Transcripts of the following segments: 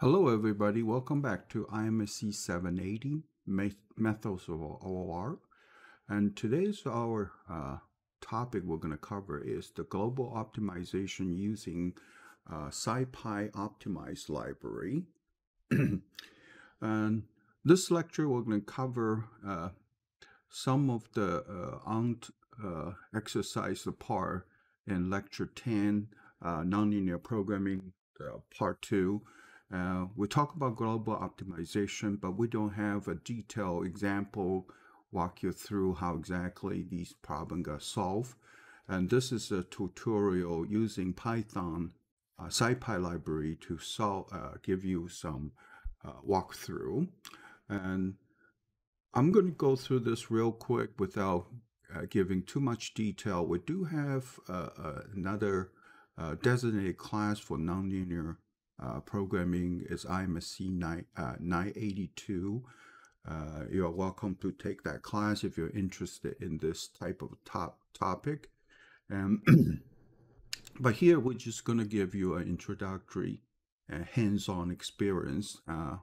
Hello everybody, welcome back to IMSE 780 Methods of OR. And today's our uh, topic we're going to cover is the global optimization using uh, SciPy Optimize library. and this lecture we're going to cover uh, some of the uh, on uh, exercise part in lecture 10, uh, nonlinear programming, uh, part 2, uh, we talk about global optimization, but we don't have a detailed example walk you through how exactly these problems got solved. And this is a tutorial using Python uh, SciPy library to solve, uh, give you some uh, walkthrough. And I'm going to go through this real quick without uh, giving too much detail. We do have uh, uh, another designated class for nonlinear uh, programming is IMSE 9, uh, 982. Uh, you're welcome to take that class if you're interested in this type of top topic. Um, but here we're just going to give you an introductory uh, hands-on experience uh,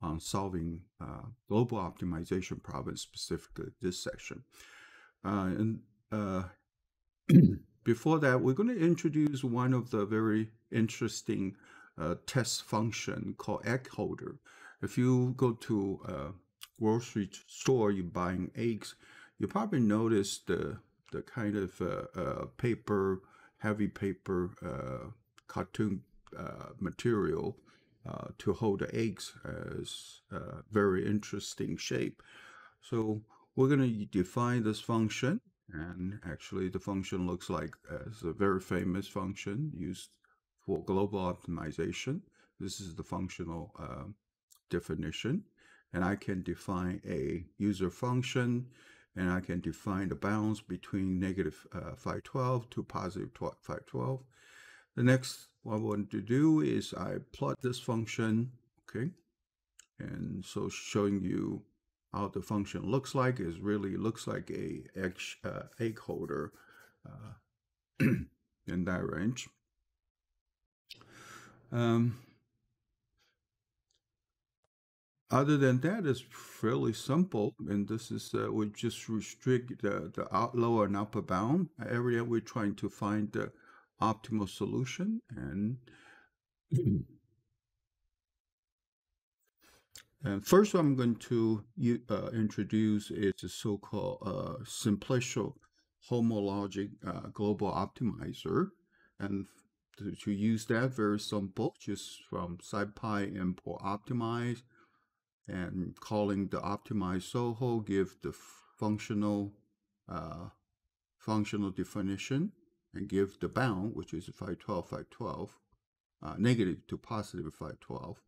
on solving uh, global optimization problems, specifically this section. and before that, we're going to introduce one of the very interesting uh, test function called egg holder. If you go to a grocery store, you're buying eggs, you probably notice the the kind of uh, uh, paper, heavy paper, uh, cartoon uh, material to hold the eggs as a very interesting shape. So we're going to define this function and actually the function looks like as a very famous function used for global optimization. This is the functional uh, definition. And I can define a user function and I can define the bounds between negative, uh, 512 to positive 512. The next what I want to do is I plot this function, okay? And so showing you how the function looks like is really looks like a egg, uh, egg holder uh, in that range. Um, other than that, it's fairly simple, and this is uh, we just restrict the the lower and upper bound area. We're trying to find the optimal solution, and and first, I'm going to uh, introduce is the so-called uh, simplicial homologic uh, global optimizer, and to, to use that very simple, just from SciPy import optimize and calling the optimize shgo give the functional uh, functional definition and give the bound, which is 512, 512, uh, negative to positive 512.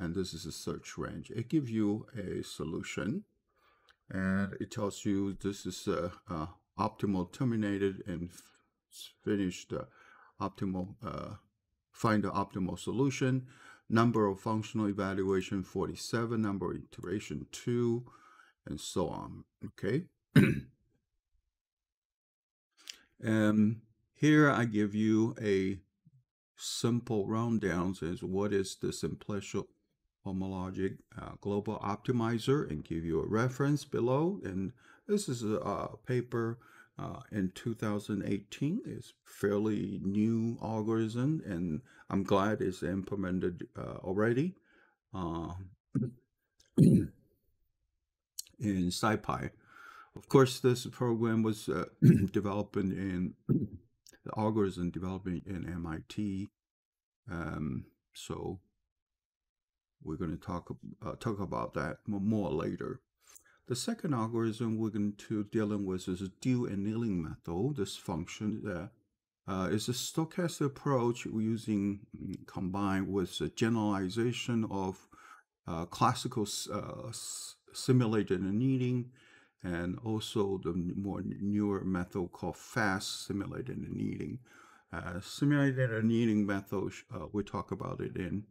And this is a search range. It gives you a solution and it tells you this is a, a optimal terminated and finished uh, optimal, uh, find the optimal solution. Number of functional evaluation 47, number of iteration 2, and so on. Okay. and here I give you a simple rundown says what is the simplicial homologic uh, global optimizer and give you a reference below and this is a, a paper uh, in 2018 is fairly new algorithm and I'm glad it's implemented uh, already uh, in SciPy. Of course, this program was uh, developed in the algorithm developing in MIT. Um, so we're going to talk uh, talk about that more later. The second algorithm we're going to dealing with is a dual annealing method. This function that uh, is a stochastic approach using mm, combined with a generalization of uh, classical uh, simulated annealing and also the more newer method called fast simulated annealing. Uh, simulated annealing method, uh, we talk about it in,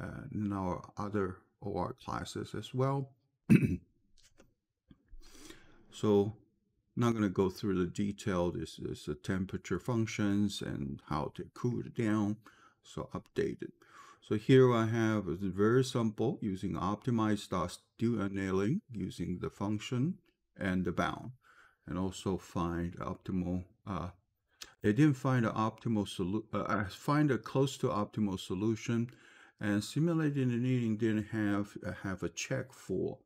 uh, in our other OR classes as well. So not going to go through the detail. This is the temperature functions and how to cool it down. So updated. So here I have it's very simple using optimized dot annealing using the function and the bound, and also find optimal. Uh, they didn't find an optimal solution. Uh, find a close to optimal solution, and simulating annealing didn't have uh, have a check for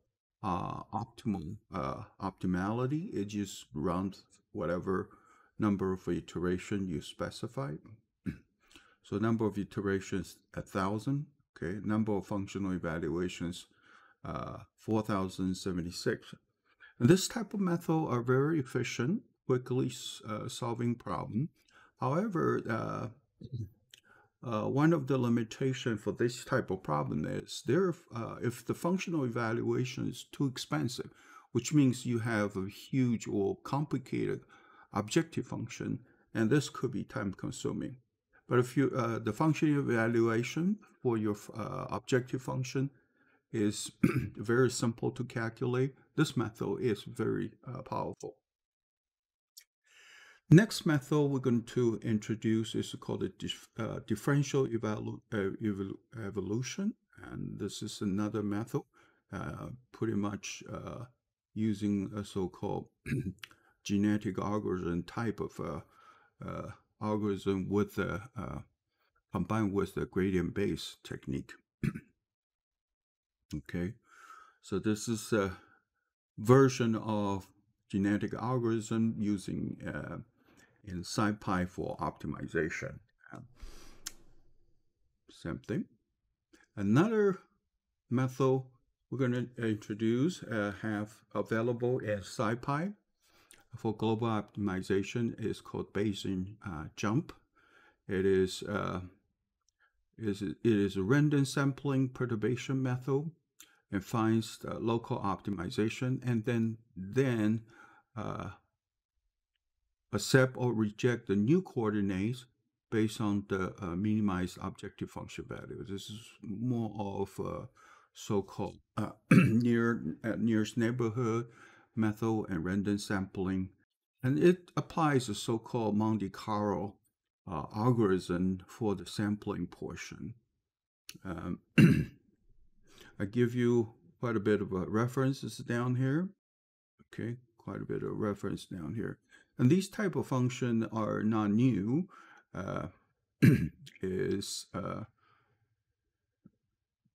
uh, optimal uh, optimality. It just runs whatever number of iteration you specify. so number of iterations a thousand. Okay, number of functional evaluations uh, 4076. And this type of method are very efficient, quickly uh, solving problem. However, uh, one of the limitation for this type of problem is there uh, if the functional evaluation is too expensive, which means you have a huge or complicated objective function, and this could be time consuming. But if you uh, the functional evaluation for your uh, objective function is very simple to calculate, this method is very uh, powerful. Next method we're going to introduce is called a dif uh, differential uh, evol evolution. And this is another method, uh, pretty much uh, using a so-called genetic algorithm type of uh, uh, algorithm with combined with the gradient-based technique. okay, so this is a version of genetic algorithm using in SciPy for optimization. Same thing. Another method we're going to introduce uh, have available in SciPy for global optimization is called basin uh, jump. It is uh, is it is a random sampling perturbation method and finds local optimization and then then uh, accept or reject the new coordinates based on the uh, minimized objective function value. This is more of a so-called uh, near uh, nearest neighborhood method and random sampling, and it applies a so-called Monte Carlo uh, algorithm for the sampling portion. Um, I give you quite a bit of references down here. Okay, quite a bit of reference down here. And these type of function are not new. Uh, is uh,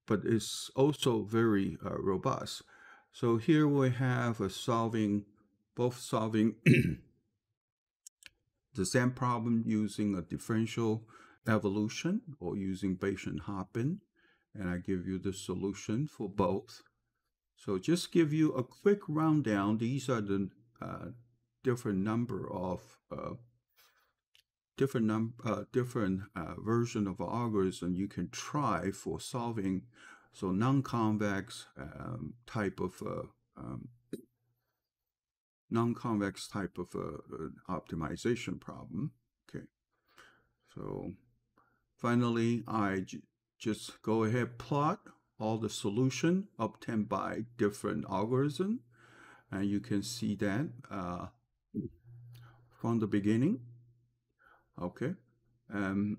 but it's also very uh, robust. So here we have a solving, both solving the same problem using a differential evolution or using basin hopping. And I give you the solution for both. So just give you a quick rundown. These are the uh, different number of uh, different num uh, different uh, version of algorithm you can try for solving so non-convex um, type of uh, um, non-convex type of uh, optimization problem. Okay, so finally I just go ahead plot all the solution obtained by different algorithm and you can see that uh, from the beginning. Okay. Um,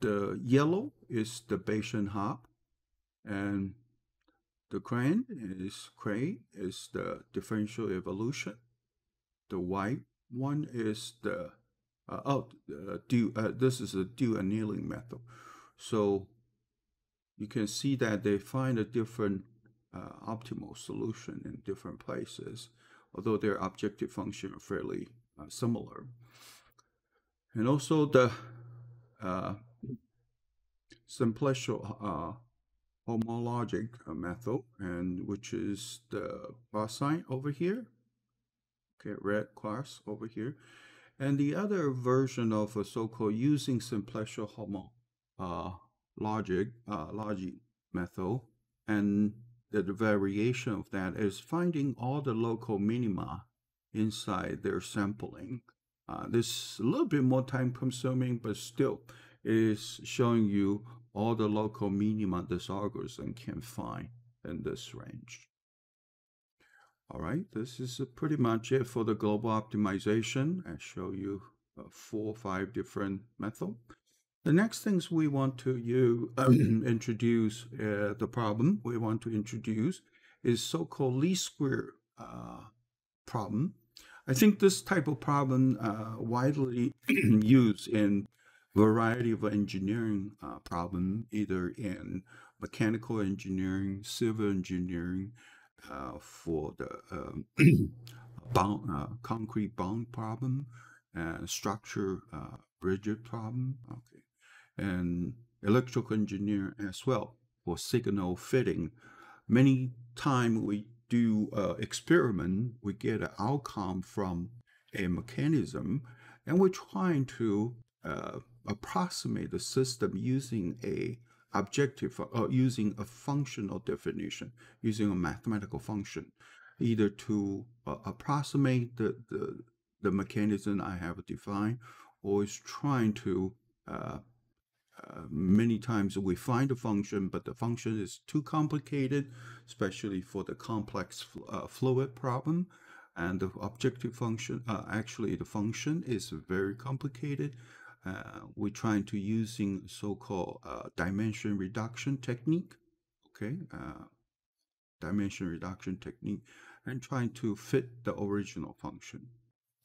the yellow is the basin hop, and the crane is cray is the differential evolution. The white one is the uh, oh uh, uh, this is a dual annealing method. So you can see that they find a different uh, optimal solution in different places although their objective function are fairly uh, similar. And also the uh, simplicial uh, homologic method, and which is the plus sign over here. Okay, red cross over here. And the other version of a so-called using simplicial homo uh, logic, uh, logic method, and the, variation of that is finding all the local minima inside their sampling. Uh, this is a little bit more time consuming, but still it is showing you all the local minima this algorithm can find in this range. All right, this is pretty much it for the global optimization. I show you uh, four or five different methods. The next things we want to you introduce uh, the problem we want to introduce is so-called least square uh, problem. I think this type of problem uh, widely used in variety of engineering uh, problem, either in mechanical engineering, civil engineering, uh, for the um, uh, concrete bond problem, and structure uh, rigid problem, okay, and electrical engineer as well for signal fitting. Many time we do uh, experiment, we get an outcome from a mechanism, and we're trying to uh, approximate the system using a objective uh, using a functional definition, using a mathematical function, either to uh, approximate the, the, the mechanism I have defined, or is trying to many times we find a function, but the function is too complicated, especially for the complex uh, fluid problem. And the objective function, uh, actually the function is very complicated. Uh, we're trying to using so-called uh, dimension reduction technique, okay, uh, dimension reduction technique, and trying to fit the original function.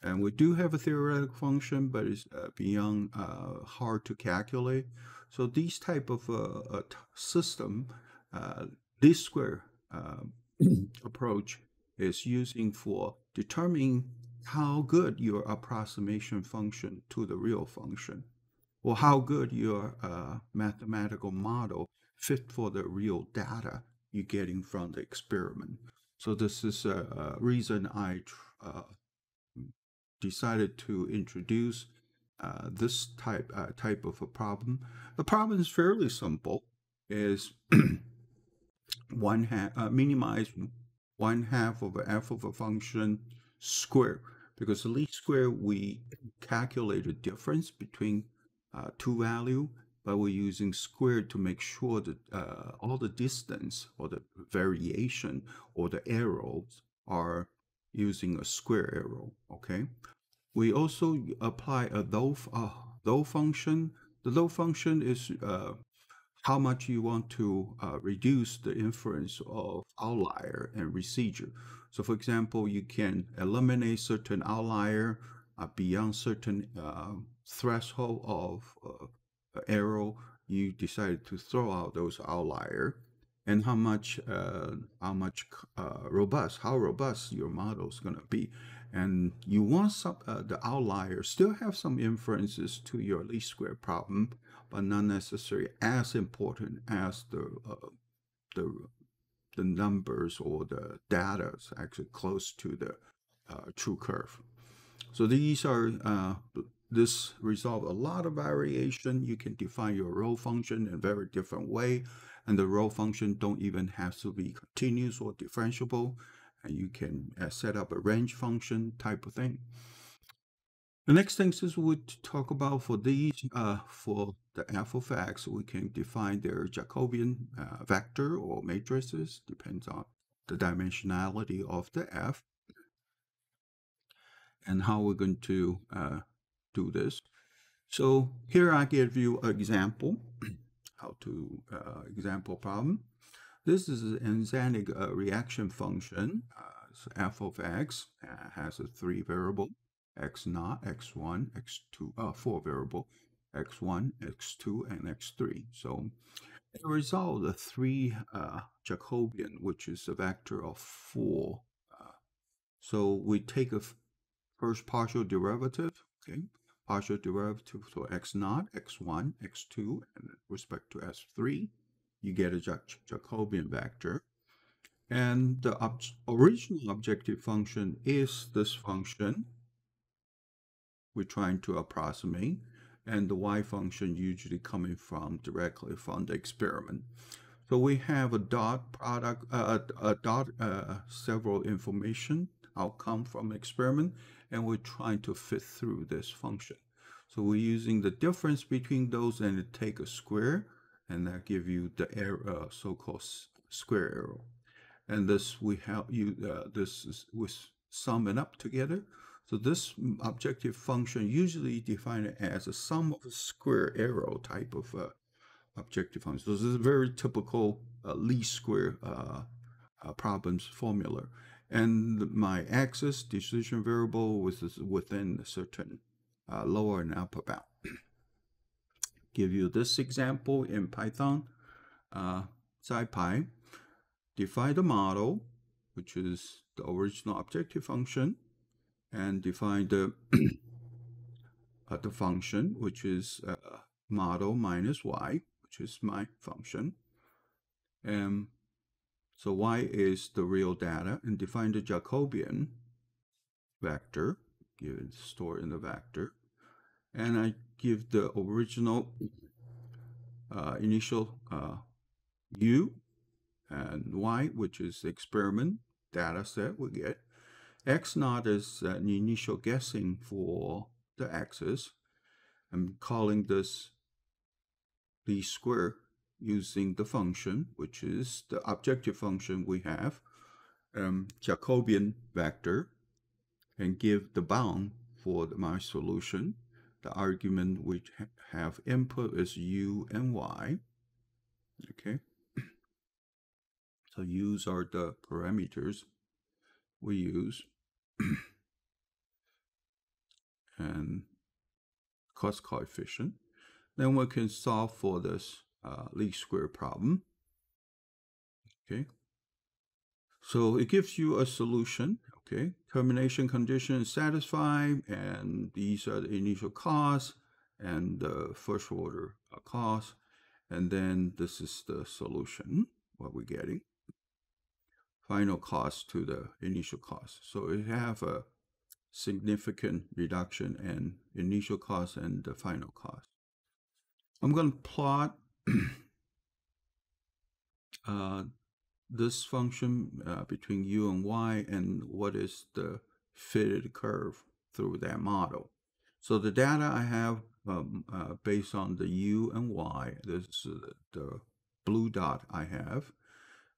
And we do have a theoretical function, but it's uh, beyond uh, hard to calculate. So these type of uh, system, least square approach is using for determining how good your approximation function to the real function, or how good your uh, mathematical model fit for the real data you're getting from the experiment. So this is a, a reason I uh, decided to introduce uh, this type uh, type of a problem. The problem is fairly simple: is one half uh, minimize one half of f of a function square because the least square we calculate the difference between uh, two value, but we're using square to make sure that uh, all the distance or the variation or the arrows are using a square arrow, okay? We also apply a though, uh, though function. The though function is uh, how much you want to uh, reduce the inference of outlier and residual. So for example, you can eliminate certain outlier uh, beyond certain uh, threshold of uh, error. You decided to throw out those outlier and how much uh, how much uh, robust, how robust your model is going to be. And you want some, the outlier still have some inferences to your least square problem, but not necessarily as important as the uh, the the numbers or the data is actually close to the uh, true curve. So these are uh, this resolve a lot of variation. You can define your rho function in a very different way, and the rho function don't even have to be continuous or differentiable. You can uh, set up a range function type of thing. The next thing is we talk about for these, uh, for the f of x, we can define their Jacobian uh, vector or matrices, depends on the dimensionality of the f. And how we're going to uh, do this. So here I give you an example, how to uh, example problem. This is an enzymatic uh, reaction function. Uh, so f of x has a three variable x naught, x1, x2, uh, four variable, x1, x2, and x3. So as a result, the three uh, Jacobian, which is a vector of four. Uh, so we take a first partial derivative, okay, partial derivative for x naught, x1, x2, and respect to s3, you get a Jacobian vector. And the ob original objective function is this function, we're trying to approximate, and the y function usually coming from directly from the experiment. So we have a dot product, uh, a dot, uh, several information outcome from experiment, and we're trying to fit through this function. So we're using the difference between those and take a square, and that give you the uh, so-called square error. And this we have you. Uh, this is we sum it up together. So this objective function usually defined as a sum of a square arrow type of uh, objective function. So this is a very typical uh, least square uh, uh problems formula. And my axis decision variable was within a certain uh, lower and upper bound. Give you this example in Python, uh, SciPy. Define the model, which is the original objective function, and define the uh, the function, which is uh, model minus y, which is my function. And so y is the real data, and define the Jacobian vector, give it store in the vector, and I give the original uh, initial uh, u and y, which is the experiment data set we get. X naught is an initial guessing for the axis. I'm calling this least square using the function, which is the objective function we have, um, Jacobian vector, and give the bound for the, my solution. The argument we have input is u and y. Okay. So u's are the parameters we use. and cost coefficient. Then we can solve for this uh, least square problem. Okay. So it gives you a solution. Okay. Termination condition is satisfied, and these are the initial costs and the first order cost. And then this is the solution, what we're getting final cost to the initial cost. So we have a significant reduction in initial cost and the final cost. I'm going to plot uh, this function uh, between u and y and what is the fitted curve through that model. So the data I have um, uh, based on the u and y, this is the blue dot I have,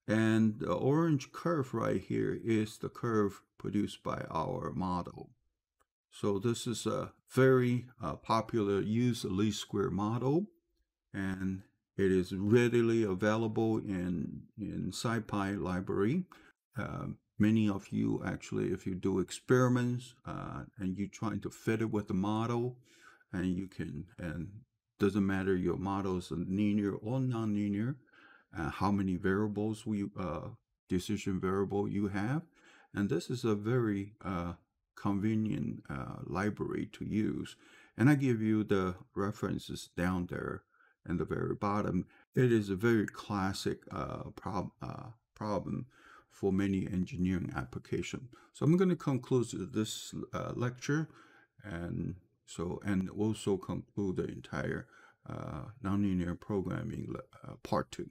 and the orange curve right here is the curve produced by our model. So this is a very uh, popular use least square model and it is readily available in, in SciPy library. Uh, many of you actually, if you do experiments uh, and you're trying to fit it with the model and you can, and doesn't matter your model is linear or non-linear, uh, how many variables we uh, decision variable you have. And this is a very uh, convenient uh, library to use. And I give you the references down there in the very bottom. It is a very classic uh, prob uh, problem for many engineering application. So I'm going to conclude this lecture and so and also conclude the entire nonlinear programming part two.